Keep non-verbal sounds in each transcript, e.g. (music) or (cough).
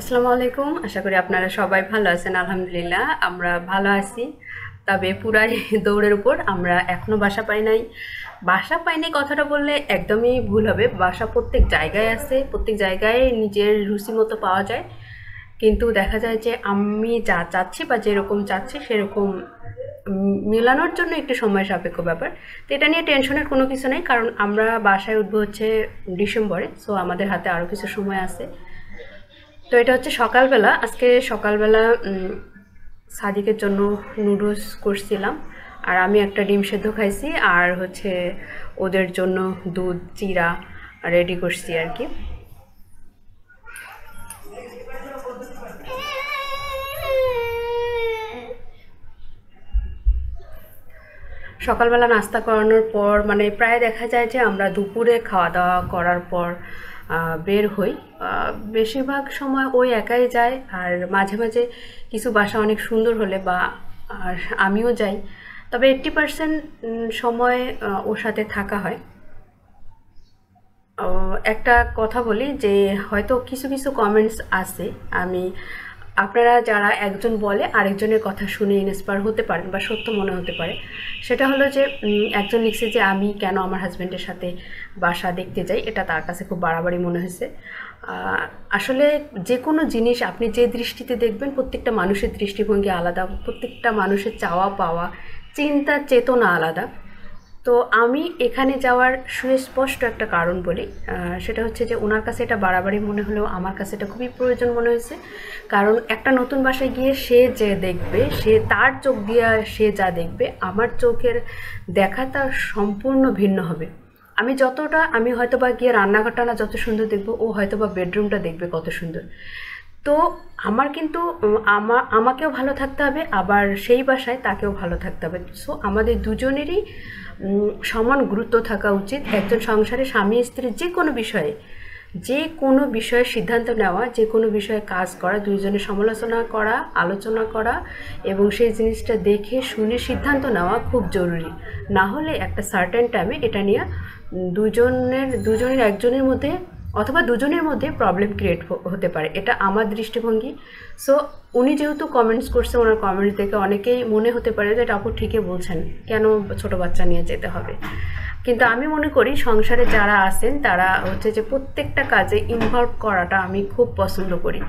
আসসালামু আলাইকুম। আশা করি আপনারা সবাই ভালো আছেন, আলহামদুলিল্লাহ। আমরা ভালো আছি। তবে পুরাই (laughs) দৌড়ের উপর আমরা এখনও বাসা পাই নাই। বাসা পাই নাই কথাটা বললে একদমই ভুল হবে। বাসা প্রত্যেক জায়গায় আছে, প্রত্যেক জায়গায় নিজের রুচি মতো পাওয়া যায়। কিন্তু দেখা যায় যে আমি যা চাচ্ছি বা যেরকম চাচ্ছি সেরকম মেলানোর জন্য একটু সময় সাপেক্ষ ব্যাপার। তো এটা নিয়ে টেনশনের কোনো কিছু নেই। কারণ আমরা বাসায় উঠবো হচ্ছে ডিসেম্বরে। সো আমাদের হাতে আরও কিছু সময় আছে। তো এটা হচ্ছে সকালবেলা। আজকে সকালবেলা সাদিকের জন্য নুডলস করছিলাম। আর আমি একটা ডিম সেদ্ধ খাইছি, আর হচ্ছে ওদের জন্য দুধ, চিরা রেডি করছি আর কি। সকালবেলা নাস্তা করানোর পর মানে প্রায় দেখা যায় যে আমরা দুপুরে খাওয়া দাওয়া করার পর বের হই। বেশিরভাগ সময় ওই একাই যায় আর মাঝে মাঝে কিছু বাসা অনেক সুন্দর হলে বা আর আমিও যাই। তবে এইট্টি পার্সেন্ট সময় ওর সাথে থাকা হয়। একটা কথা বলি যে হয়তো কিছু কিছু কমেন্টস আছে। আমি, আপনারা যারা একজন বলে আরেকজনের কথা শুনে ইন্সপায়ার হতে পারেন বা সত্য মনে হতে পারে। সেটা হলো যে একজন লিখছে যে, আমি কেন আমার হাজব্যান্ডের সাথে বাসা দেখতে যাই, এটা তার কাছে খুব বাড়াবাড়ি মনে হয়েছে। আসলে যে কোনো জিনিস আপনি যে দৃষ্টিতে দেখবেন, প্রত্যেকটা মানুষের দৃষ্টিভঙ্গি আলাদা, প্রত্যেকটা মানুষের চাওয়া পাওয়া, চিন্তা, চেতনা আলাদা। তো আমি এখানে যাওয়ার সুস্পষ্ট একটা কারণ বলি সেটা হচ্ছে যে ওনার কাছে এটা বাড়াবাড়ি মনে হলেও আমার কাছে এটা খুবই প্রয়োজন মনে হয়েছে। কারণ একটা নতুন বাসায় গিয়ে সে যে দেখবে, সে তার চোখ দিয়ে সে যা দেখবে, আমার চোখের দেখা দেখাটা সম্পূর্ণ ভিন্ন হবে। আমি যতটা, আমি হয়তো বা গিয়ে রান্নাঘরটা না যত সুন্দর দেখব, ও হয়তো বা বেডরুমটা দেখবে কত সুন্দর। তো আমার কিন্তু আমা, আমাকেও ভালো থাকতে হবে, আবার সেই বাসায় তাকেও ভালো থাকতে হবে। সো আমাদের দুজনেরই সমান গুরুত্ব থাকা উচিত। একজন সংসারে স্বামী স্ত্রীর যে কোনো বিষয়ে, যে কোনো বিষয়ে সিদ্ধান্ত নেওয়া, যে কোনো বিষয়ে কাজ করা দুইজনে সমালোচনা করা, আলোচনা করা এবং সেই জিনিসটা দেখে, শুনে সিদ্ধান্ত নেওয়া খুব জরুরি। না হলে একটা সার্টেন টাইমে এটা নিয়ে দুজনের দুজনের একজনের মধ্যে অথবা দুজনের মধ্যে প্রবলেম ক্রিয়েট হতে পারে। এটা আমার দৃষ্টিভঙ্গি। সো উনি যেহেতু কমেন্টস করছে ওনার কমেন্টস দেখে অনেকেই মনে হতে পারে যে এটা আপু ঠিকই বলছেন, কেন ছোট বাচ্চা নিয়ে যেতে হবে? কিন্তু আমি মনে করি সংসারে যারা আছেন, তারা হচ্ছে যে প্রত্যেকটা কাজে ইনভলভ করাটা আমি খুব পছন্দ করি।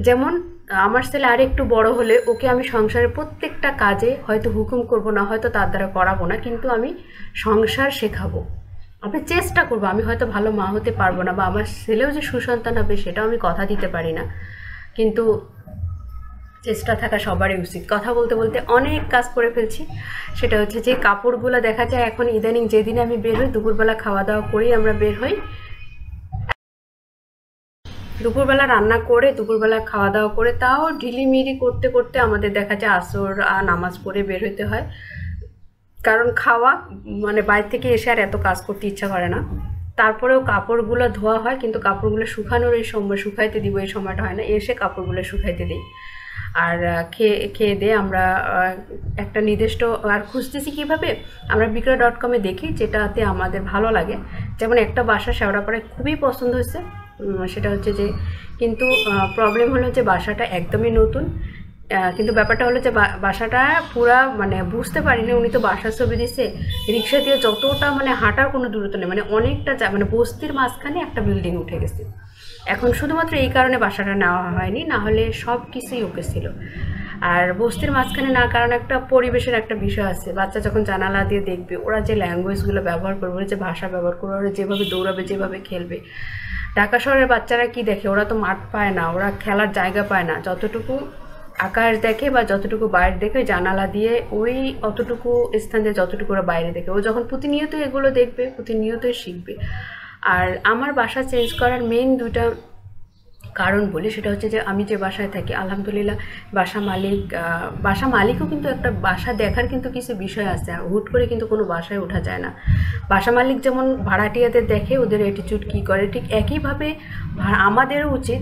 যেমন, আমার ছেলে আর একটু বড় হলে ওকে আমি সংসারের প্রত্যেকটা কাজে হয়তো হুকুম করব না, হয়তো তার দ্বারা করাবো না, কিন্তু আমি সংসার শেখাবো। আমি চেষ্টা করব, আমি হয়তো ভালো মা হতে পারব না বা আমার ছেলেও যে সুসন্তান হবে সেটাও আমি কথা দিতে পারি না। কিন্তু চেষ্টা থাকা সবারই উচিত। কথা বলতে বলতে অনেক কাজ করে ফেলছি। সেটা হচ্ছে যে কাপড়গুলো দেখা যায় এখন ইদানিং যেদিন আমি বের হই, দুপুরবেলা খাওয়া দাওয়া করেই আমরা বের হই। দুপুরবেলা রান্না করে, দুপুরবেলা খাওয়া দাওয়া করে, তাও ঢিলিমিরি করতে করতে আমাদের দেখা যায় আসর আর নামাজ পড়ে বের হইতে হয়। কারণ খাওয়া মানে বাইরে থেকে এসে আর এত কাজ করতে ইচ্ছা করে না। তারপরেও কাপড়গুলো ধোয়া হয়, কিন্তু কাপড়গুলো শুকানোর এই সময়, শুকাইতে দিব এই সময়টা হয় না, এসে কাপড়গুলো শুকাইতে দিই। আর খেয়ে খেয়ে দিয়ে আমরা একটা নির্দিষ্ট, আর খুঁজতেছি কীভাবে? আমরা বিক্রয় ডট কমে দেখি, যেটাতে আমাদের ভালো লাগে। যেমন একটা বাসা শেওড়াপাড়ায় খুবই পছন্দ হয়েছে। সেটা হচ্ছে যে, কিন্তু প্রবলেম হলো যে বাসাটা একদমই নতুন। কিন্তু ব্যাপারটা হলো যে বাসাটা পুরা মানে বুঝতে পারিনি, উনি তো বাসার ছবি দিছে, রিক্সা দিয়ে যতটা মানে হাঁটার কোনো দূরত্ব নেই মানে অনেকটা মানে বস্তির মাঝখানে একটা বিল্ডিং উঠে গেছে। এখন শুধুমাত্র এই কারণে বাসাটা নেওয়া হয়নি, না হলে সব কিছুই ওকে ছিল। আর বস্তির মাঝখানে না কারণ একটা পরিবেশের একটা বিষয় আছে, বাচ্চা যখন জানালা দিয়ে দেখবে, ওরা যে ল্যাঙ্গুয়েজগুলো ব্যবহার করবে, যে ভাষা ব্যবহার করবে, ওরা যেভাবে দৌড়াবে, যেভাবে খেলবে, ঢাকা শহরের বাচ্চারা কি দেখে? ওরা তো মাঠ পায় না, ওরা খেলার জায়গা পায় না, যতটুকু আকাশ দেখে বা যতটুকু বাইরে দেখে জানালা দিয়ে ওই অতটুকু স্থান দিয়ে যতটুকু ওরা বাইরে দেখে। ও যখন প্রতিনিয়ত এগুলো দেখবে, প্রতিনিয়তই শিখবে। আর আমার বাসা চেঞ্জ করার মেন দুটা কারণ বলি সেটা হচ্ছে যে আমি যে বাসায় থাকি, আলহামদুলিল্লাহ বাসা মালিক বাসা মালিকও কিন্তু একটা বাসা দেখার কিন্তু কিছু বিষয় আছে হুট করে কিন্তু কোনো বাসায় ওঠা যায় না। বাসা মালিক যেমন ভাড়াটিয়াদের দেখে ওদের অ্যাটিটিউড কী করে, ঠিক একইভাবে আমাদেরও উচিত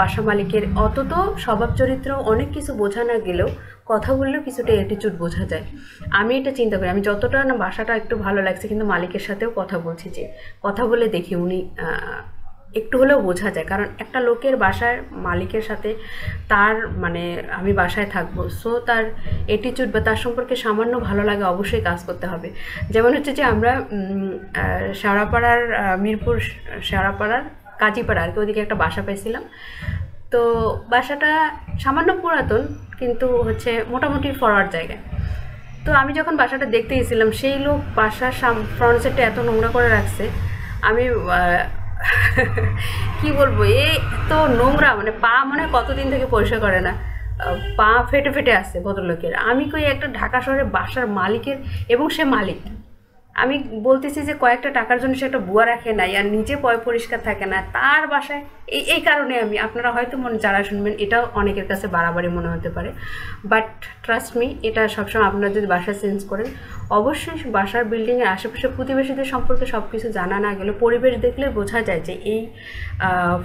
বাসা মালিকের অত তো স্বভাব চরিত্র অনেক কিছু বোঝা না গেলেও কথা বললেও কিছুটা অ্যাটিটিউড বোঝা যায়। আমি এটা চিন্তা করি, আমি যতটা না বাসাটা একটু ভালো লাগছে কিন্তু মালিকের সাথেও কথা বলছি যে, কথা বলে দেখি উনি একটু হলেও বোঝা যায়। কারণ একটা লোকের বাসার মালিকের সাথে তার মানে আমি বাসায় থাকব। সো তার এটিচিউড বা তার সম্পর্কে সামান্য ভালো লাগে অবশ্যই কাজ করতে হবে। যেমন হচ্ছে যে আমরা শেওড়াপাড়ার মিরপুর শেওড়াপাড়ার কাজীপাড়া আর কি, ওদিকে একটা বাসা পাইছিলাম। তো বাসাটা সামান্য পুরাতন, কিন্তু হচ্ছে মোটামুটি ফরওয়ার্ড জায়গায় তো আমি যখন বাসাটা দেখতে গেছিলাম, সেই লোক বাসার সাম ফ্রন্ট সেটটা এত নোংরা করে রাখছে। আমি কি বলব, এ তো নোংরা মানে পা মানে কতদিন থেকে পরিষ্কার করে না। পা ফেটে ফেটে আসছে ভদ্রলোকের। আমি কই একটা ঢাকা শহরে বাসার মালিকের, এবং সে মালিক। আমি বলতেছি যে কয়েকটা টাকার জন্য সে একটা বুয়া রাখে নাই আর নিজে পয় পরিষ্কার থাকে না। তার বাসায় এই এই কারণে আমি, আপনারা হয়তো মনে, যারা শুনবেন, এটাও অনেকের কাছে বাড়াবাড়ি মনে হতে পারে। বাট ট্রাস্ট মি এটা সবসময় আপনারা যদি বাসা চেঞ্জ করেন, অবশ্যই বাসার বিল্ডিংয়ের আশেপাশে প্রতিবেশীদের সম্পর্কে সব কিছু জানা না গেলে পরিবেশ দেখলে বোঝা যায় যে এই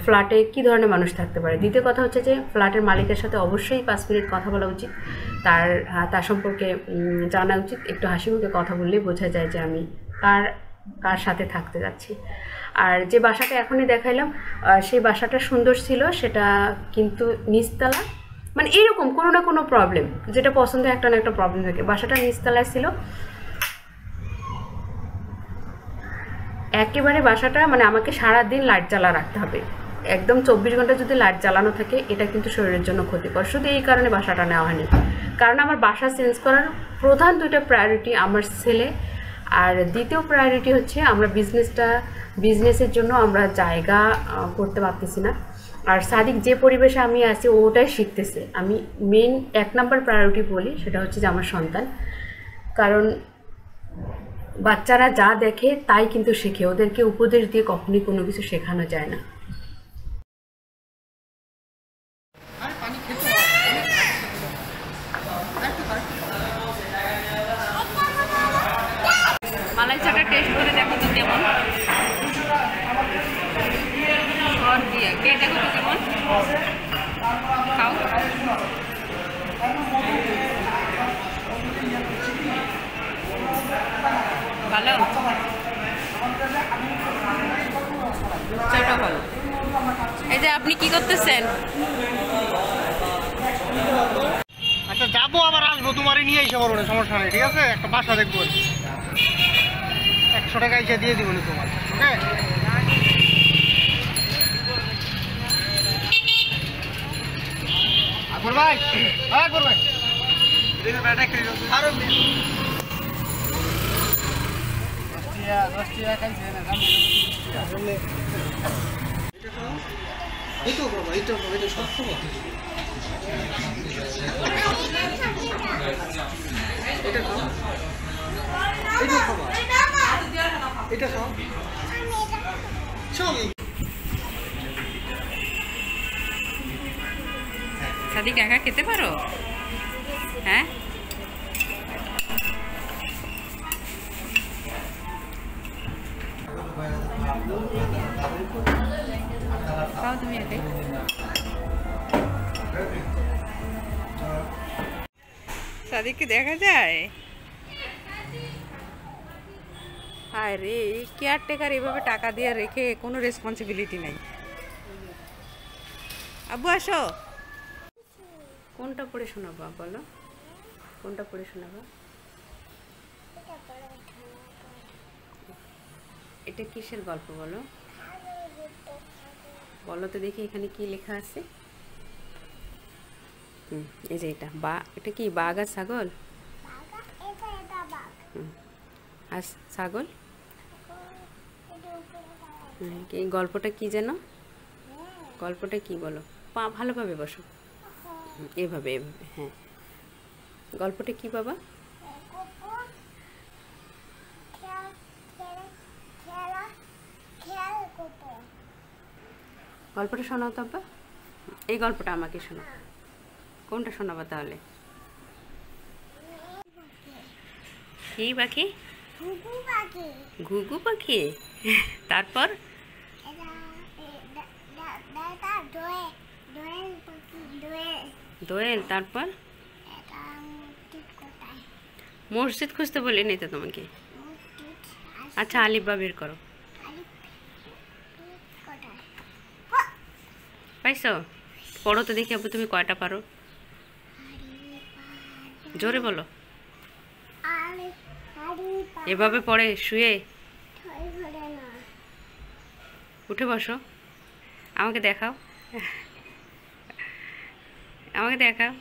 ফ্ল্যাটে কী ধরনের মানুষ থাকতে পারে। দ্বিতীয় কথা হচ্ছে যে ফ্ল্যাটের মালিকের সাথে অবশ্যই পাঁচ মিনিট কথা বলা উচিত। তার তার সম্পর্কে জানা উচিত। একটু হাসি মুখে কথা বললেই বোঝা যায় যে আমি কার কার সাথে থাকতে যাচ্ছি। আর যে বাসাটা এখনই দেখাইলাম সেই বাসাটা সুন্দর ছিল, সেটা কিন্তু নিচতলা মানে এরকম কোনো না কোনো প্রবলেম যেটা পছন্দ একটা না একটা প্রবলেম থাকে। বাসাটা নিচতলায় ছিল। একেবারে বাসাটা মানে আমাকে সারা দিন লাইট জ্বালা রাখতে হবে। একদম চব্বিশ ঘণ্টা যদি লাইট জ্বালানো থাকে, এটা কিন্তু শরীরের জন্য ক্ষতিকর। শুধু এই কারণে বাসাটা নেওয়া হয়নি। কারণ আমার বাসা চেঞ্জ করার প্রধান দুইটা প্রায়োরিটি আমার ছেলে। আর দ্বিতীয় প্রায়োরিটি হচ্ছে আমরা বিজনেসটা বিজনেসের জন্য আমরা জায়গা করতে পারতেছি না। আর সাদিক যে পরিবেশে আমি আছি, ওটাই শিখতেছে। আমি মেন এক নাম্বার প্রায়োরিটি বলি, সেটা হচ্ছে যে আমার সন্তান। কারণ বাচ্চারা যা দেখে, তাই কিন্তু শেখে। ওদেরকে উপদেশ দিয়ে কখনোই কোনো কিছু শেখানো যায় না। মালাই চাটা টেস্ট করে দেখো তো কেমন। সর ভালো? চাটা ভালো এই যে আপনি কি করতেছেন? আচ্ছা যাব, আবার আসব। তোমারই নিয়ে এসে পারব সমস্যা নেই, ঠিক আছে? একটা বাসা দেখব। একশো টাকা এসে দিয়ে দিব তোমার ওকে আকবর ভাই হ্যাঁ আকবর ভাই। আরও এই তো বাবা এই তো এই তো সব এটা খাও সাদিক একা খেতে পারো? হ্যাঁ? খাও তুমি একাই। সাদিককে দেখা যায়? হায় রে এই কেয়ারটেকার এভাবে টাকা দিয়ে রেখে কোনো রেসপন্সিবিলিটি নাই। আব্বু আসো। কোনটা পড়ে শোনাবা বলো। কোনটা পড়ে শোনাবা? এটা কিসের গল্প বলো? বলো তো দেখি এখানে কি লেখা আছে। হুম এই যে এটা বা এটা কি বাঘ আর ছাগল? হুম আর ছাগল? হুম, এই গল্পটা কি যেন? গল্পটা কি বলো? পা ভালোভাবে বসো। এভাবে এভাবে হ্যাঁ। গল্পটা কি বাবা? গল্পটা শোনাও তো আব্বা। এই গল্পটা আমাকে শোনাও। কোনটা শোনাবা তাহলে? কি পাখি। ঘুঘু পাখি? তারপর? দোয়েল তারপর? মসজিদ খুঁজতে বলি নি তো তোমাকে? আচ্ছা আলিফবা বের করো। পাইছো? পড়ো তো দেখি আব্বু তুমি কয়টা পারো? জোরে বলো। এভাবে পড়ে, শুয়ে? উঠে বসো। আমাকে দেখাও। আমাকে দেখাও